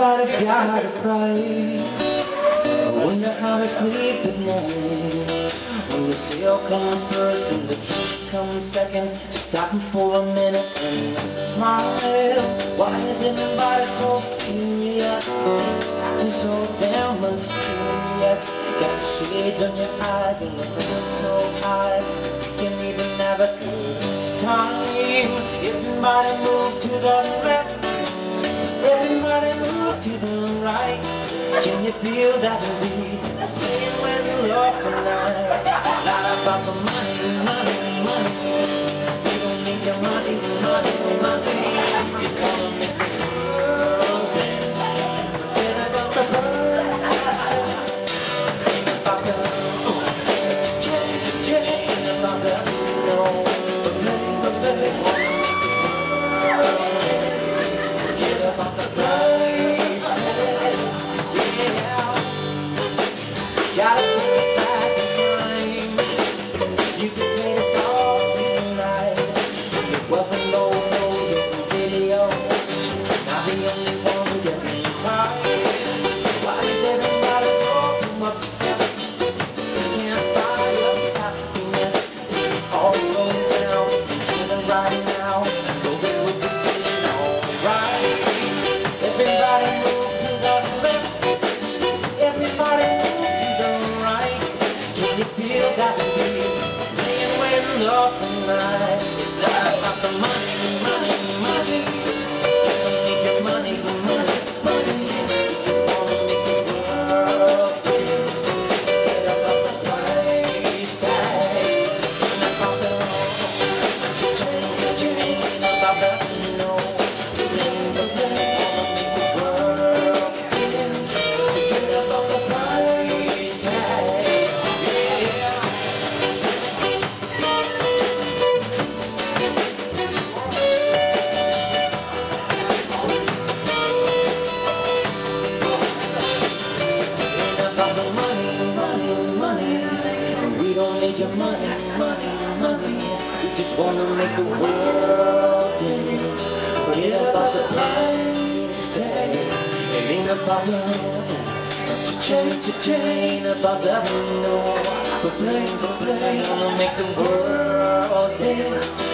Everybody's got a price. I Wonder how they sleep at night. When the sale comes first and the truth comes second. Just stopping for a minute and smile. Why is everybody so serious? Acting so damn mysterious. Got shades on your eyes and the so high. You can even navigate time. Everybody move to the left. Everybody move to the right. Can you feel that beat? Playing with love tonight. Not about the money, money, money. Don't need your money, money, money. We just wanna make the world dance. Forget about the price tag. It ain't about the chain to chain about that we know. But play, but play, wanna make the world dance.